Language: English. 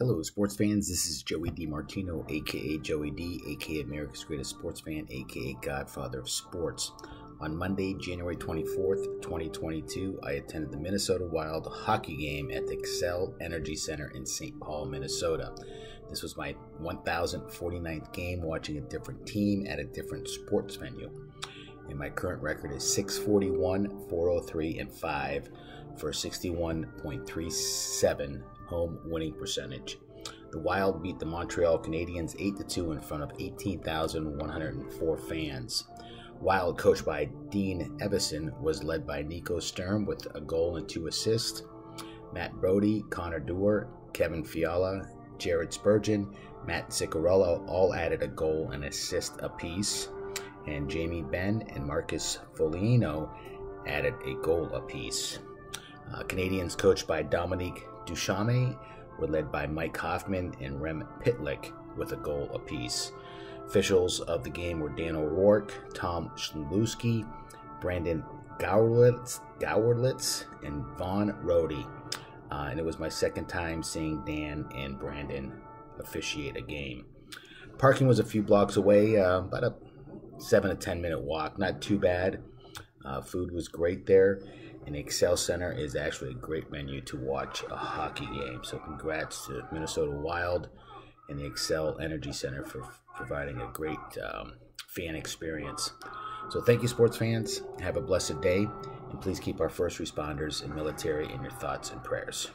Hello, sports fans. This is Joey DeMartino, aka Joey D, aka America's Greatest Sports Fan, aka Godfather of Sports. On Monday, January 24th, 2022, I attended the Minnesota Wild hockey game at the Xcel Energy Center in St. Paul, Minnesota. This was my 1049th game watching a different team at a different sports venue. And my current record is 641, 403, and 5 for 61.37 home winning percentage. The Wild beat the Montreal Canadiens 8 2 in front of 18,104 fans. Wild, coached by Dean Evason, was led by Nico Sturm with a goal and two assists. Matt Brody, Connor Dewar, Kevin Fiala, Jared Spurgeon, Matt Zuccarello all added a goal and assist apiece. And Jamie Benn and Marcus Foligno added a goal apiece. Uh, Canadiens coached by Dominique Ducharme were led by Mike Hoffman and Rem Pitlick with a goal apiece. Officials of the game were Dan O'Rourke, Tom Chmielewski, Brandon Gawryletz, Gawryletz and Vaughn Rody. Uh, and it was my second time seeing Dan and Brandon officiate a game. Parking was a few blocks away, uh, about a seven to ten minute walk. Not too bad. Uh, food was great there, and the Xcel Center is actually a great venue to watch a hockey game. So, congrats to Minnesota Wild and the Xcel Energy Center for providing a great um, fan experience. So, thank you, sports fans. Have a blessed day, and please keep our first responders and military in your thoughts and prayers.